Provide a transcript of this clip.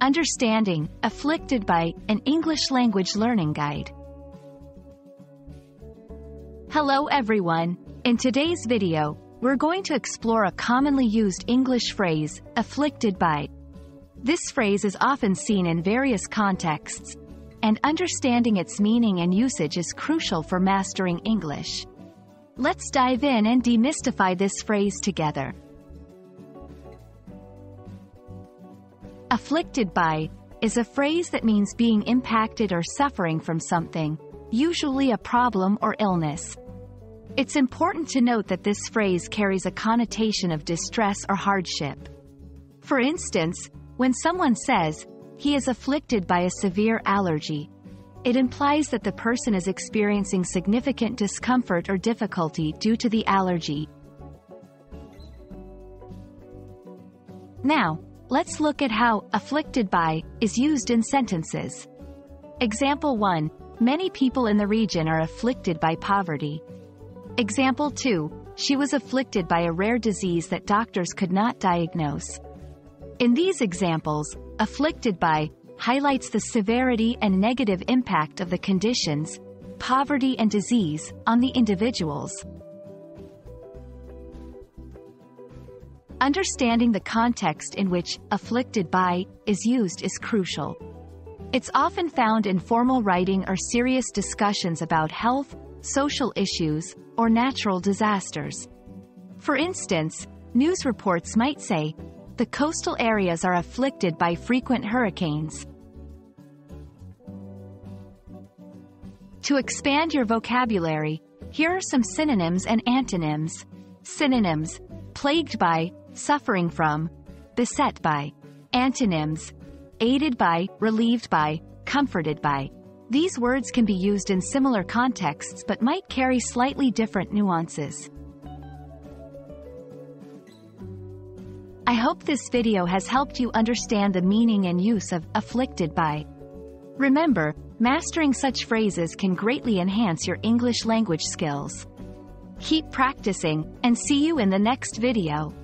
Understanding, Afflicted by, an English Language Learning Guide. Hello everyone. In today's video, we're going to explore a commonly used English phrase, afflicted by. This phrase is often seen in various contexts, and understanding its meaning and usage is crucial for mastering English. Let's dive in and demystify this phrase together. Afflicted by is a phrase that means being impacted or suffering from something, usually a problem or illness. It's important to note that this phrase carries a connotation of distress or hardship. For instance, when someone says, he is afflicted by a severe allergy, it implies that the person is experiencing significant discomfort or difficulty due to the allergy. Now, let's look at how afflicted by is used in sentences. Example 1. Many people in the region are afflicted by poverty. Example 2. She was afflicted by a rare disease that doctors could not diagnose. In these examples, afflicted by highlights the severity and negative impact of the conditions, poverty and disease, on the individuals. Understanding the context in which afflicted by is used is crucial. It's often found in formal writing or serious discussions about health, social issues, or natural disasters. For instance, news reports might say, the coastal areas are afflicted by frequent hurricanes. To expand your vocabulary, here are some synonyms and antonyms. Synonyms. Plagued by, suffering from, beset by. Antonyms. Aided by, relieved by, comforted by. These words can be used in similar contexts but might carry slightly different nuances. I hope this video has helped you understand the meaning and use of afflicted by. Remember, mastering such phrases can greatly enhance your English language skills. Keep practicing, and see you in the next video.